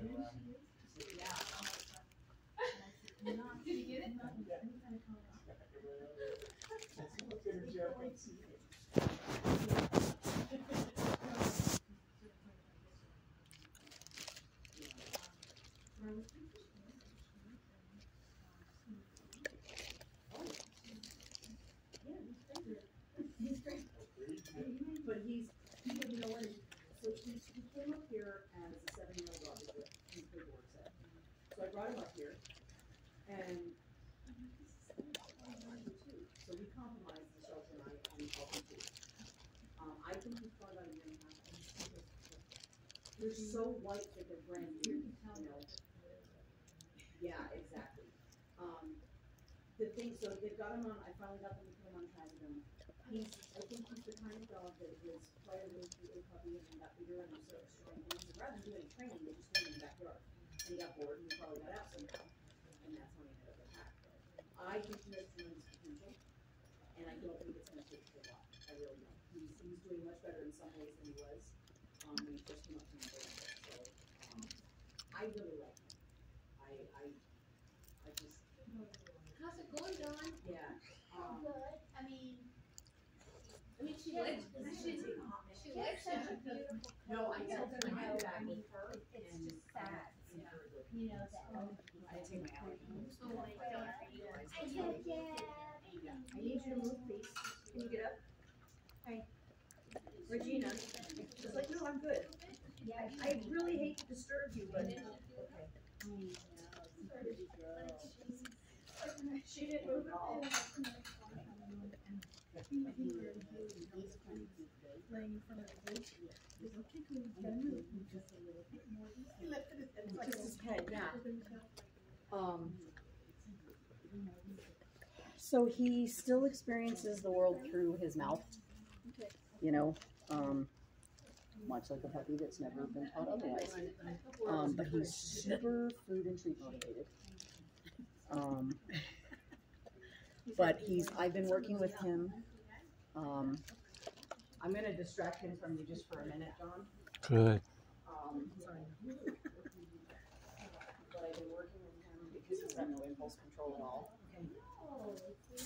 Did you? But he's, he didn't know what, so he, he came up here as a seven-year-old dog, is what his paperwork said. So I brought him up here, and so we compromised the shelter and I. Um, I think probably about. They're so white that they're brand new, you know? Yeah, exactly. Um, the thing, so they've got him on, I finally got them to put him on trazodone. He's, I think he's the kind of dog that was quite a little puppy and got bigger and so strong. Rather than doing training, they just threw him in the backyard. He got bored and he probably got out somehow. And that's when he ended up at PACC. I think he has tremendous potential. And I don't think it's gonna take a lot. I really don't. He's, he's doing much better in some ways than he was, um, when he first came up to me. So, um, I really like him. I, I, I just, How's it going, Dawn? yeah, um, Good, I mean, I mean, she likes, she, she likes such a beautiful. no, I told I had know, back I mean, with her it- it's and. just sad, you know, I need you to move, please. Can you get up? Regina, she's like, no, I'm good. Yeah. I really hate to disturb you, but, okay. She didn't move at all. laying in front of the. He's okay, cool, he's gonna move. Just a little bit more. He lifted his head. like Just his head, yeah. a- Um. So he still experiences the world through his mouth. You know, um, much like a puppy that's never been taught otherwise. Um, but he's super food and treat motivated. Um, but he's, I've been working with him. Um, I'm gonna distract him from you just for a minute, John. Good. Um, but I've been working with him because got no impulse control at all.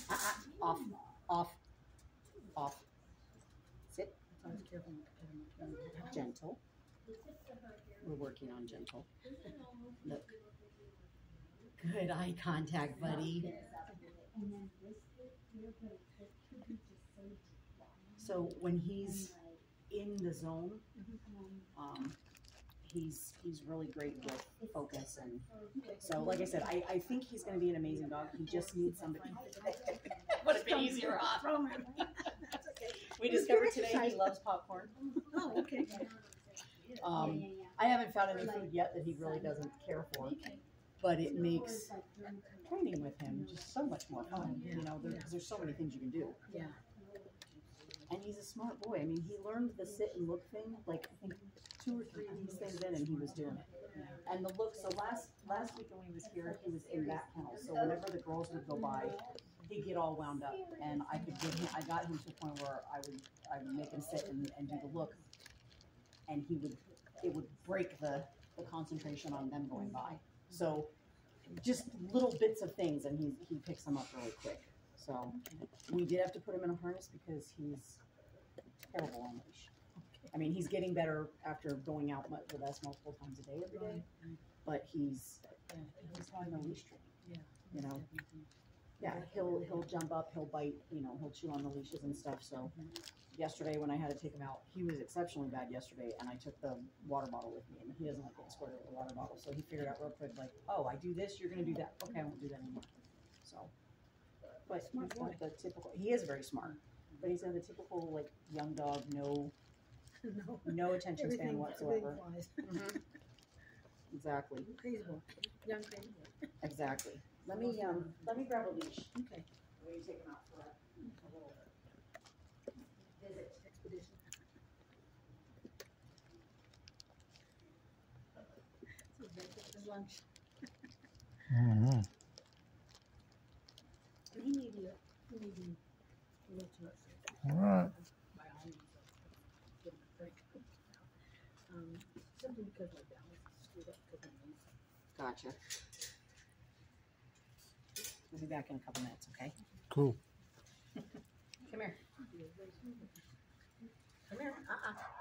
Ah, ah, off, off, off. Sit. Gentle. We're working on gentle. Look. Good eye contact, buddy. So when he's in the zone, um, he's he's really great with focus and so like I said, I, I think he's gonna be an amazing dog. He just needs somebody. Would have been easier off. From him. We discovered today he loves popcorn. Oh, okay. Um, I haven't found any food yet that he really doesn't care for, but it makes training with him just so much more fun. You know, there, 'cause there's so many things you can do. Yeah. And he's a smart boy. I mean, he learned the sit and look thing, like I think two or three of these things in, and he was doing it. And the look. So last last week when he was here, he was in that kennel. So whenever the girls would go by, he'd get all wound up, and I could get him. I got him to a point where I would I would make him sit and, and do the look, and he would it would break the the concentration on them going by. So just little bits of things, and he he picks them up really quick. So we did have to put him in a harness because he's terrible on leash. I mean, he's getting better after going out with us multiple times a day every day, but he's he's on no leash training. Yeah. You know, yeah, he'll he'll jump up, he'll bite, you know, he'll chew on the leashes and stuff. So mm-hmm. yesterday when I had to take him out, he was exceptionally bad yesterday, and I took the water bottle with me, and he doesn't like getting squirted with a water bottle, so he figured out real quick, like, oh, I do this, you're gonna do that. Okay, I won't do that anymore. So, but he's not the typical. He is very smart, but he's not the typical like young dog, no No. no attention span Everything, whatsoever. everything flies. Exactly, Crazy boy, young crazy boy. exactly. Let me um let me grab a leash. Okay. Will you take him out for a, a little visit? Expedition. So breakfast and lunch. Mm-hmm. Balance is Gotcha. We'll be back in a couple minutes, okay? Cool. Come here. Come here, uh-uh.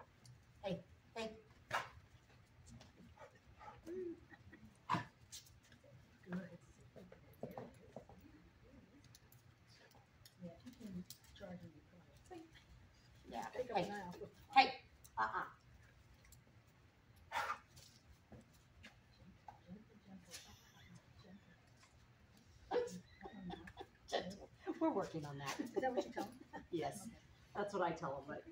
Yeah, hey, hey, uh-uh. We're working on that. Is that what you tell them? Yes, that's what I tell them, but